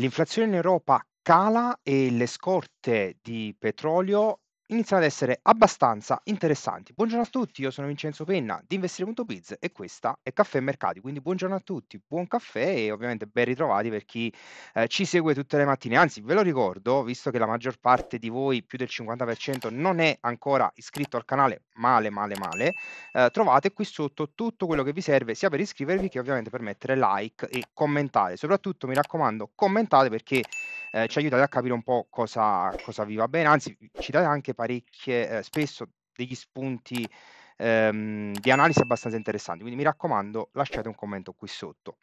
L'inflazione in Europa cala e le scorte di petrolio iniziano ad essere abbastanza interessanti. Buongiorno a tutti, io sono Vincenzo Penna di Investire.biz e questa è Caffè Mercati, quindi buongiorno a tutti, buon caffè e ovviamente ben ritrovati per chi eh, ci segue tutte le mattine. Anzi, ve lo ricordo, visto che la maggior parte di voi, più del 50%, non è ancora iscritto al canale, male, male, male, eh, trovate qui sotto tutto quello che vi serve sia per iscrivervi che ovviamente per mettere like e commentare. Soprattutto mi raccomando, commentate perché eh, ci aiutate a capire un po' cosa, cosa vi va bene, anzi ci date anche parecchie, eh, spesso degli spunti ehm, di analisi abbastanza interessanti, quindi mi raccomando lasciate un commento qui sotto.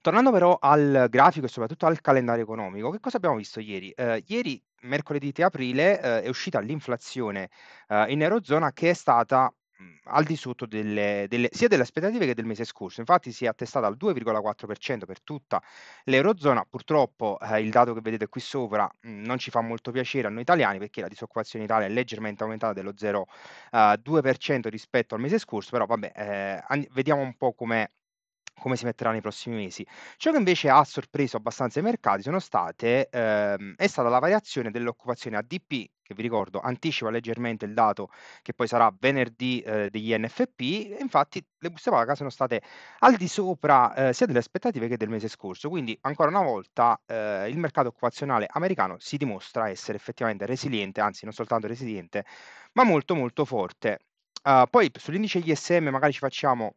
Tornando però al grafico e soprattutto al calendario economico, che cosa abbiamo visto ieri? Eh, ieri, mercoledì 3 aprile, eh, è uscita l'inflazione eh, in Eurozona che è stata Mhmm, al di sotto delle delle sia delle aspettative che del mese scorso. Infatti si è attestata al 2,4% per tutta l'Eurozona. Purtroppo, ehm, il dato che vedete qui sopra, mhmm, non ci fa molto piacere a noi italiani perché la disoccupazione in Italia è leggermente aumentata dello 0,2% uhm, rispetto al mese scorso, però vabbè, ehm, an vediamo un po' com'è come si metterà nei prossimi mesi. Ciò che invece ha sorpreso abbastanza i mercati state, ehm, è stata la variazione dell'occupazione ADP, che vi ricordo anticipa leggermente il dato che poi sarà venerdì eh, degli NFP, infatti le buste paga sono state al di sopra eh, sia delle aspettative che del mese scorso, quindi ancora una volta eh, il mercato occupazionale americano si dimostra essere effettivamente resiliente, anzi non soltanto resiliente, ma molto molto forte. Uh, poi sull'indice ISM magari ci facciamo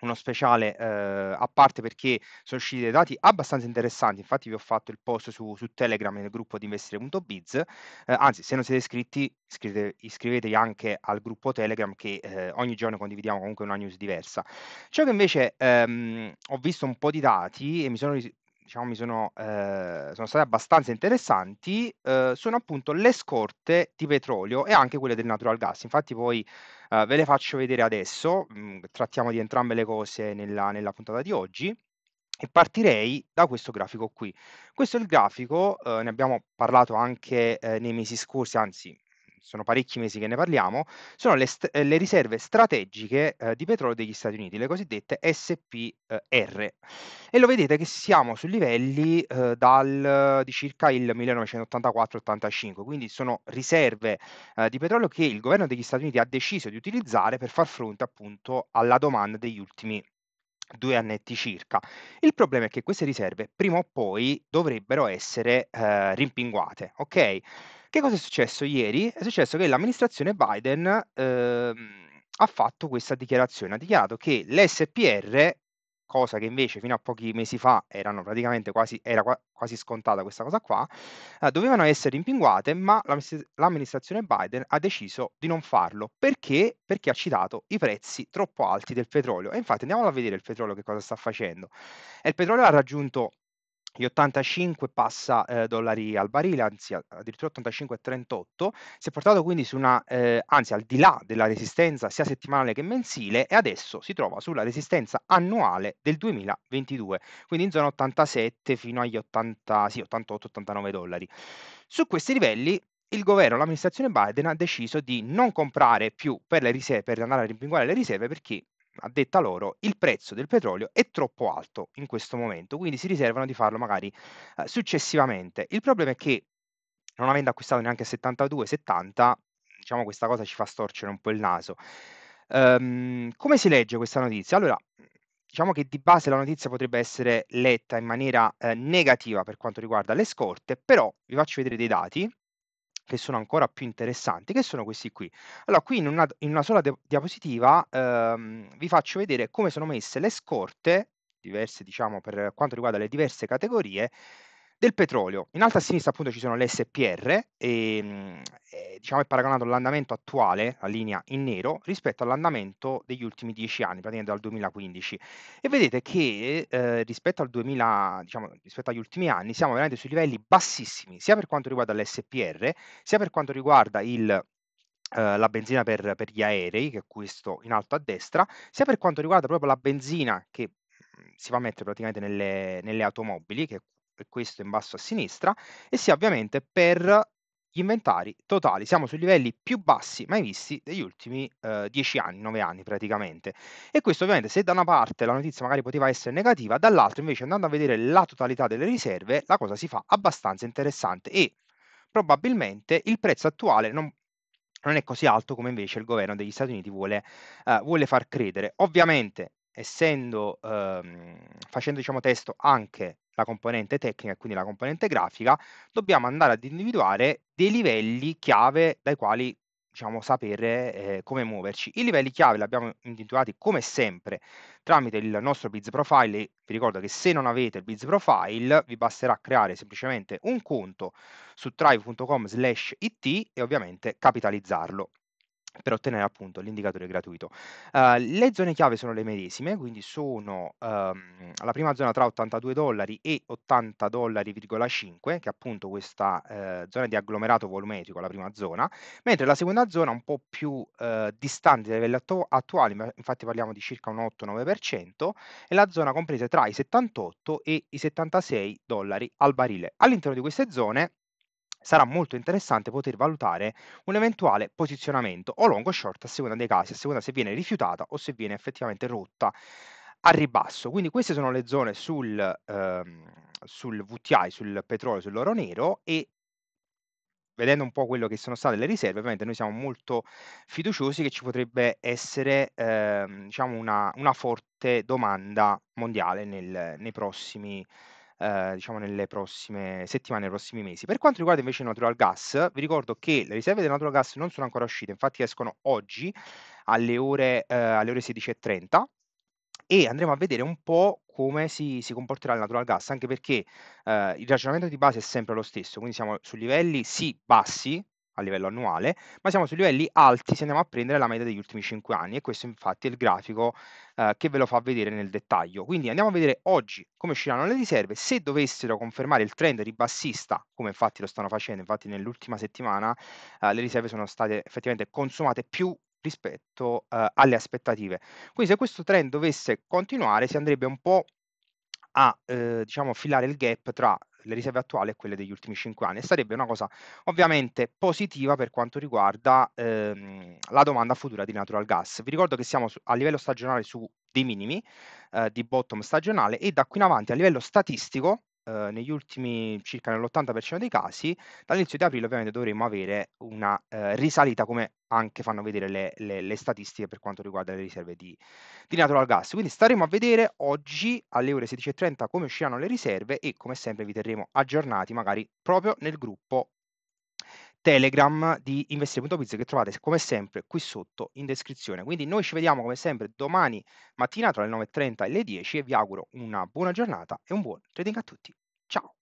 uno speciale eh, a parte perché sono usciti dei dati abbastanza interessanti, infatti vi ho fatto il post su, su Telegram nel gruppo di investire.biz, eh, anzi se non siete iscritti iscrivete, iscrivetevi anche al gruppo Telegram che eh, ogni giorno condividiamo comunque una news diversa. Ciò che invece ehm, ho visto un po' di dati e mi sono diciamo, mi sono, eh, sono state abbastanza interessanti eh, sono appunto le scorte di petrolio e anche quelle del natural gas. Infatti poi eh, ve le faccio vedere adesso, mh, mm, trattiamo di entrambe le cose nella, nella puntata di oggi. E partirei da questo grafico qui. Questo è il grafico, eh, ne abbiamo parlato anche eh, nei mesi scorsi, anzi sono parecchi mesi che ne parliamo, sono le, st- le riserve strategiche eh, di petrolio degli Stati Uniti, le cosiddette SPR. E lo vedete che siamo su livelli eh, dal, di circa il 1984-85, quindi sono riserve eh, di petrolio che il governo degli Stati Uniti ha deciso di utilizzare per far fronte appunto alla domanda degli ultimi due annetti circa. Il problema è che queste riserve prima o poi dovrebbero essere eh, rimpinguate, ok? Che cosa è successo ieri? È successo che l'amministrazione Biden ehm, ha fatto questa dichiarazione, ha dichiarato che le SPR, cosa che invece fino a pochi mesi fa erano praticamente quasi, era quasi scontata questa cosa qua, eh, dovevano essere rimpinguate, ma l'amministrazione Biden ha deciso di non farlo. Perché? Perché ha citato i prezzi troppo alti del petrolio. E infatti andiamo a vedere il petrolio che cosa sta facendo. E il petrolio ha raggiunto gli 85 passa eh, dollari al barile, anzi addirittura 85,38, si è portato quindi su una, eh, anzi al di là della resistenza sia settimanale che mensile e adesso si trova sulla resistenza annuale del 2022, quindi in zona 87 fino agli 80, sì, 88-89 dollari. Su questi livelli il governo, l'amministrazione Biden ha deciso di non comprare più per, le riserve, per andare a rimpinguare le riserve perché a detta loro, il prezzo del petrolio è troppo alto in questo momento, quindi si riservano di farlo magari eh, successivamente. Il problema è che non avendo acquistato neanche a 72-70, diciamo questa cosa ci fa storcere un po' il naso. Um, come si legge questa notizia? Allora, diciamo che di base la notizia potrebbe essere letta in maniera eh, negativa per quanto riguarda le scorte, però vi faccio vedere dei dati che sono ancora più interessanti, che sono questi qui. Allora, qui in una, in una sola diapositiva ehm, vi faccio vedere come sono messe le scorte, diverse diciamo per quanto riguarda le diverse categorie, del petrolio. In alto a sinistra appunto ci sono le SPR e, mm, e diciamo è paragonato l'andamento attuale, la linea in nero, rispetto all'andamento degli ultimi dieci anni, praticamente dal 2015. E vedete che eh, rispetto, al 2000, diciamo, rispetto agli ultimi anni siamo veramente sui livelli bassissimi, sia per quanto riguarda le SPR, sia per quanto riguarda il Uh, la benzina per, per, gli aerei, che è questo in alto a destra, sia per quanto riguarda proprio la benzina che mm, si va a mettere praticamente nelle, nelle automobili, che è questo in basso a sinistra, e sia ovviamente per gli inventari totali. Siamo sui livelli più bassi mai visti degli ultimi eh, 10 anni, 9 anni praticamente. E questo ovviamente se da una parte la notizia magari poteva essere negativa, dall'altra invece andando a vedere la totalità delle riserve, la cosa si fa abbastanza interessante e probabilmente il prezzo attuale non, non è così alto come invece il governo degli Stati Uniti vuole, uh, vuole far credere. Ovviamente, essendo, um, facendo diciamo testo anche la componente tecnica e quindi la componente grafica, dobbiamo andare ad individuare dei livelli chiave dai quali diciamo, sapere eh, come muoverci. I livelli chiave li abbiamo individuati come sempre tramite il nostro Biz Profile. Vi ricordo che se non avete il Biz Profile vi basterà creare semplicemente un conto su thrive.com slash it e ovviamente capitalizzarlo per ottenere appunto l'indicatore gratuito. Uh, le zone chiave sono le medesime, quindi sono um, la prima zona tra 82 dollari e 80 dollari,5, che è appunto questa uh, zona di agglomerato volumetrico, la prima zona, mentre la seconda zona un po' più uh, distante dai livelli attu attuali, infatti parliamo di circa un 8-9%, è la zona compresa tra i 78 e i 76 dollari al barile. All'interno di queste zone sarà molto interessante poter valutare un eventuale posizionamento o long o short a seconda dei casi, a seconda se viene rifiutata o se viene effettivamente rotta a ribasso. Quindi queste sono le zone sul, ehm, sul VTI, sul petrolio, sull'oro nero e vedendo un po' quello che sono state le riserve, ovviamente noi siamo molto fiduciosi che ci potrebbe essere ehm, diciamo una, una, forte domanda mondiale nel, nei prossimi eh, diciamo nelle prossime settimane, nei prossimi mesi. Per quanto riguarda invece il natural gas, vi ricordo che le riserve del natural gas non sono ancora uscite, infatti escono oggi alle ore, eh, alle ore 16.30 e andremo a vedere un po' come si, si comporterà il natural gas, anche perché eh, il ragionamento di base è sempre lo stesso, quindi siamo su livelli sì bassi, a livello annuale, ma siamo su livelli alti se andiamo a prendere la media degli ultimi 5 anni e questo infatti è il grafico eh, che ve lo fa vedere nel dettaglio. Quindi andiamo a vedere oggi come usciranno le riserve, se dovessero confermare il trend ribassista, come infatti lo stanno facendo, infatti nell'ultima settimana eh, le riserve sono state effettivamente consumate più rispetto eh, alle aspettative. Quindi se questo trend dovesse continuare si andrebbe un po' a eh, diciamo filare il gap tra le riserve attuali e quelle degli ultimi 5 anni. E sarebbe una cosa ovviamente positiva per quanto riguarda ehm, la domanda futura di natural gas. Vi ricordo che siamo su, a livello stagionale su dei minimi eh, di bottom stagionale e da qui in avanti a livello statistico eh, negli ultimi circa nell'80% dei casi, dall'inizio di aprile ovviamente dovremmo avere una eh, risalita come anche fanno vedere le, le, le, statistiche per quanto riguarda le riserve di, di, natural gas. Quindi staremo a vedere oggi alle ore 16.30 come usciranno le riserve e come sempre vi terremo aggiornati magari proprio nel gruppo Telegram di investire.biz che trovate come sempre qui sotto in descrizione. Quindi noi ci vediamo come sempre domani mattina tra le 9.30 e le 10 e vi auguro una buona giornata e un buon trading a tutti. Ciao!